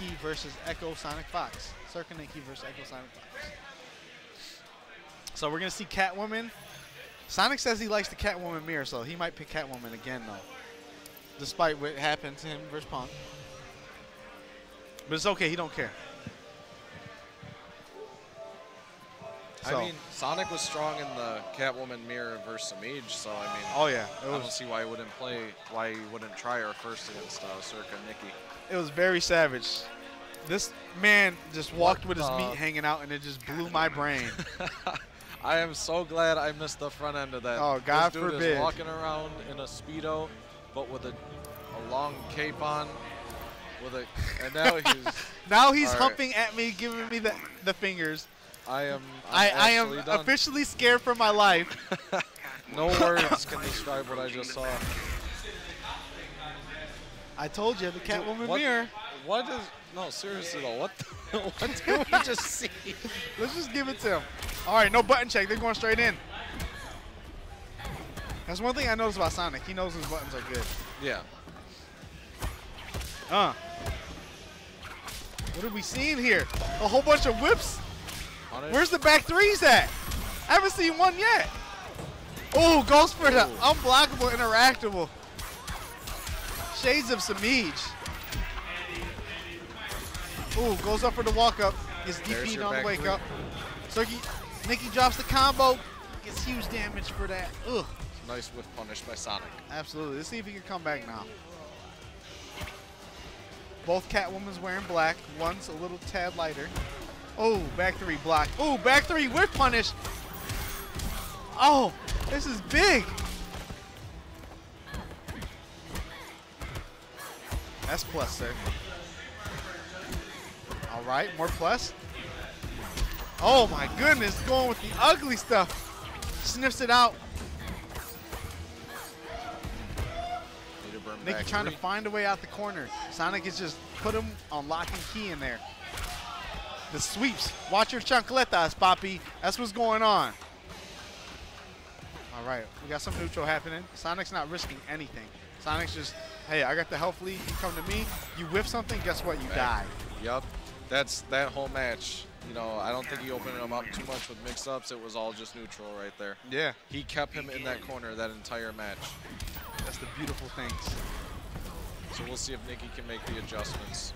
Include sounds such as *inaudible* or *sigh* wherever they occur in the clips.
Nikki versus Echo Sonic Fox. Circa Nikki versus Echo Sonic Fox. So we're gonna see Catwoman. Sonic says he likes the Catwoman mirror, so he might pick Catwoman again though. Despite what happened to him versus Punk. But it's okay, he don't care. So- I mean, Sonic was strong in the Catwoman mirror versus Mage, so I mean, Oh yeah, I don't see why he wouldn't play, why he wouldn't try her first against uh, Circa Nikki. it was very savage. This man just walked with his meat hanging out, and it just blew my brain. *laughs* I am so glad I missed the front end of that. Oh, God this dude forbid. is walking around in a speedo, but with a, a long cape on, with a, and now *laughs* he's. now he's right. humping at me, giving me the the fingers. I am. I'm I, I am done. officially scared for my life. *laughs* No words can describe what I just saw. I told you the Catwoman what, mirror. What is? No, seriously though. What? The, *laughs* what *laughs* did we just see? Let's just give it to him. All right, no button check. They're going straight in. That's one thing I noticed about Sonic. He knows his buttons are good. Yeah. Uh. What are we seeing here? A whole bunch of whips. Where's the back threes at? I haven't seen one yet. Oh, goes for the unblockable, interactable. Shades of Samij. Ooh, goes up for the walk up. Gets DP'd on the wake up. Circa, Nikki drops the combo. Gets huge damage for that. Ugh. Nice whiff punish by Sonic. Absolutely. Let's see if he can come back now. Both Catwoman's wearing black. One's a little tad lighter. Oh, back three block. Oh, back three with punish. Oh, this is big. That's plus, sir. All right, more plus. Oh my goodness, going with the ugly stuff. Sniffs it out. Need to burn Nikki trying to find a way out the corner. Sonic is just put him on lock and key in there. The sweeps. Watch your chancletas, Poppy. That's what's going on. All right, we got some neutral happening. Sonic's not risking anything. Sonic's just, hey, I got the health lead. You come to me. You whiff something. Guess what? You die. Yep. That's that whole match. You know, I don't think he opened him up too much with mix-ups. It was all just neutral right there. Yeah, He kept him in that corner that entire match. that's the beautiful things. So we'll see if Nikki can make the adjustments.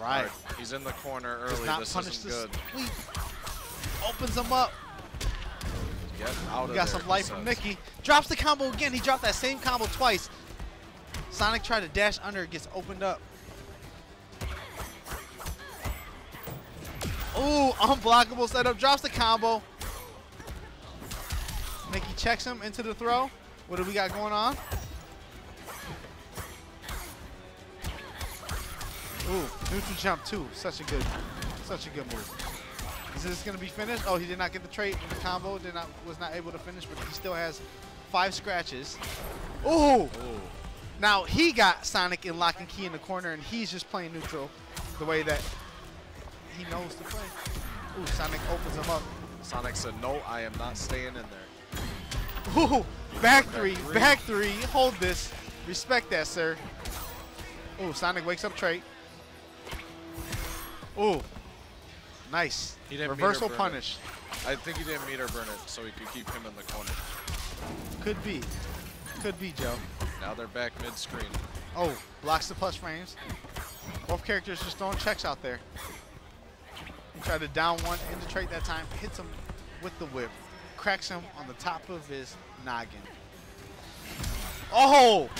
All right. He's in the corner Does early. not This punish isn't good. sweep. Opens him up. Get out of got there, some life from. Nikki. Drops the combo again. He dropped that same combo twice. Sonic tried to dash under. Gets opened up. Ooh, unblockable setup. Drops the combo. Nikki checks him into the throw. What do we got going on? Neutral jump too. Such a good, such a good move. Is this gonna be finished? Oh, he did not get the trait in the combo. Did not was not able to finish, but he still has five scratches. Ooh! Ooh. Now he got Sonic in lock and key in the corner, and he's just playing neutral, the way that he knows to play. Ooh, Sonic opens him up. Sonic said, no, I am not staying in there. Ooh, back three, back three. Hold this. Respect that, sir. Ooh, Sonic wakes up trait. Ooh, nice. He didn't Reversal burn it. punish. I think he didn't meter burn it so he could keep him in the corner. Could be. Could be, Joe. Now they're back mid-screen. Oh, blocks the plus frames. Both characters just throwing checks out there. He tried to down one into trait that time, hits him with the whip, cracks him on the top of his noggin. Oh!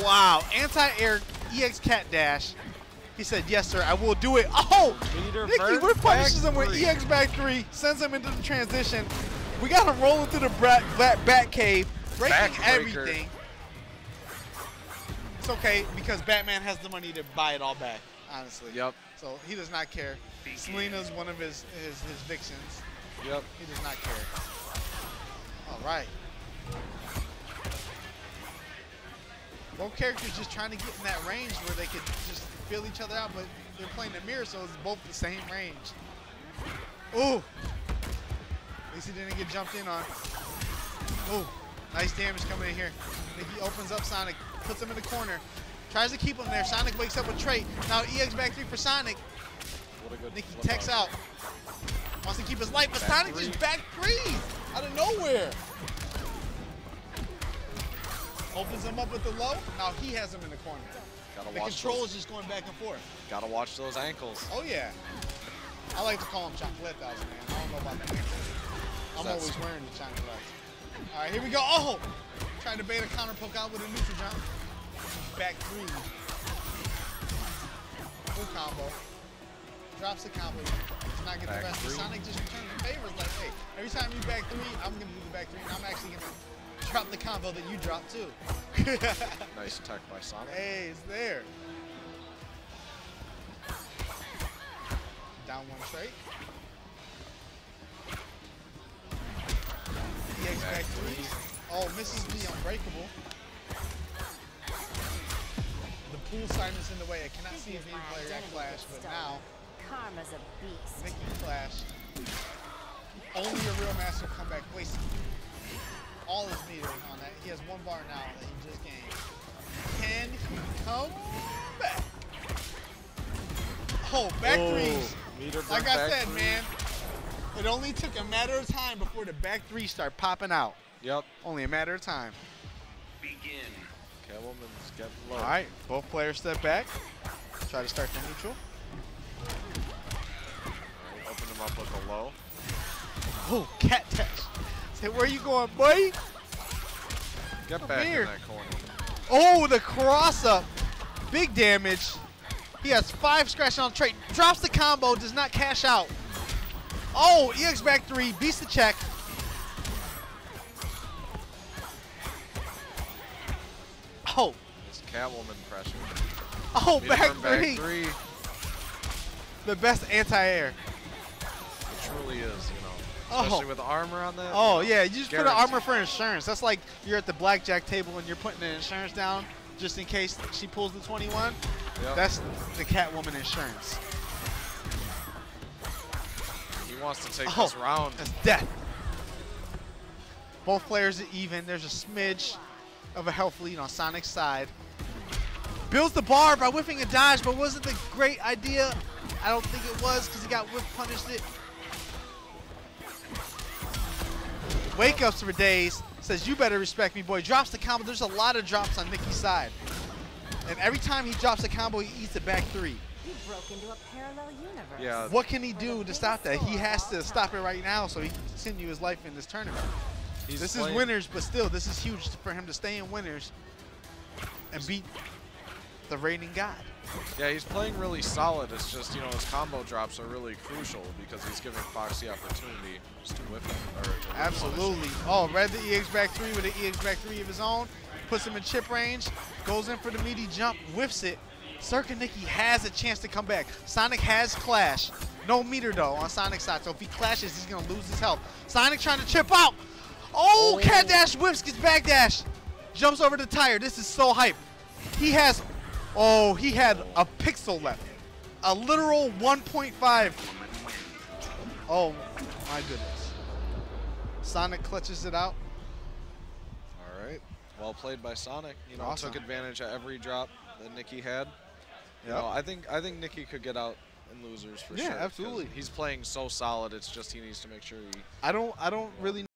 Wow, anti-air EX cat dash. He said, yes, sir, I will do it. Oh! Nikki burn whip punishes him with. EX back three, sends him into the transition. We got him rolling through the brat, bat, bat cave, breaking Backbreaker. everything. It's okay because Batman has the money to buy it all back, honestly. Yep, So he does not care. Selina's one of his, his, his vixens. yep. He does not care. All right. Both characters just trying to get in that range where they could just feel each other out, but they're playing the mirror, so it's both the same range. Ooh. At least he didn't get jumped in on. Ooh. Nice damage coming in here. Nikki opens up Sonic, puts him in the corner, tries to keep him there. Sonic wakes up with trait. Now EX back three for Sonic. What a good Nikki techs out. Wants to keep his life, but Back Sonic three. just back three out of nowhere. Opens him up with the low. Now he has him in the corner. Gotta The watch control those, is just going back and forth. Gotta watch those ankles. Oh yeah. I like to call him chocolatas, man. I don't know about that. I'm That's- always wearing the chocolatas. All right, here we go. Oh, trying to bait a counter poke out with a neutral jump. Back three. Full combo. Drops the combo. Does not get Back the rest. Sonic just returns the favor. It's like, hey, every time you back three, I'm gonna do the back three, and I'm actually gonna drop the combo that you dropped too. *laughs* Nice attack by Sonic. Hey, it's there. Down one straight. EX back three. Oh, misses the unbreakable. The pool sign is in the way. I cannot see if any player got flash, but now Karma's a beast. Nikki flash. Only a real master will come. Waste all his metering on that. He has one bar now that he just gained. Can he come back? Oh, back Oh, threes. meter Like I said, three. man, it only took a matter of time before the back three start popping out. Yep. Only a matter of time. Catwoman's getting low. All right, both players step back. Try to start the neutral. Open him up with a low. Oh, cat touch. Where you going, boy? Get Come back here. in that corner. Oh, the cross up. Big damage. He has five scratch on trait. Drops the combo, does not cash out. Oh, EX back three, beats the check. Oh, It's Catwoman pressure. oh, back three. Back three. The best anti-air. It truly is, know. Oh. Especially with armor on that. Oh, yeah, you just put an armor for insurance. That's like you're at the blackjack table and you're putting the insurance down just in case she pulls the 21. Yep. That's the Catwoman insurance. He wants to take Oh. this round. That's death. Both players are even. There's a smidge of a health lead on Sonic's side. Builds the bar by whiffing a dodge, but wasn't the great idea? I don't think it was because he got whiff punished it. Wake ups for days. Says, you better respect me, boy. Drops the combo. There's a lot of drops on Nicky's side. And every time he drops a combo, he eats the back three. You broke into a parallel universe. Yeah. What can he do to stop that? He has to stop it right now so he can continue his life in this tournament. He's This playing- is winners, but still, this is huge for him to stay in winners and beat the reigning god. Yeah, he's playing really solid. It's just, you know, his combo drops are really crucial because he's giving Fox the opportunity just to whip him. To Absolutely. him. Oh, read the EX back three with an EX back three of his own. Puts him in chip range. Goes in for the meaty jump. Whiffs it. Circa Nikki has a chance to come back. Sonic has clash. No meter though on Sonic's side. So if he clashes, he's gonna lose his health. Sonic trying to chip out. Oh, Oh. cat dash whiffs gets back dash. Jumps over the tire. This is so hype. He has. Oh, he had a pixel left. A literal 1.5. Oh my goodness. Sonic clutches it out. All right. Well played by Sonic. You know, Awesome. took advantage of every drop that Nikki had. You Yep. know, I think I think Nikki could get out in losers for Yeah, sure. 'cause absolutely. He's playing so solid. It's just he needs to make sure he I don't I don't really